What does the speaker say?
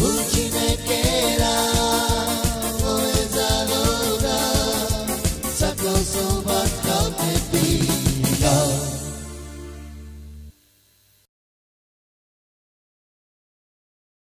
Boletim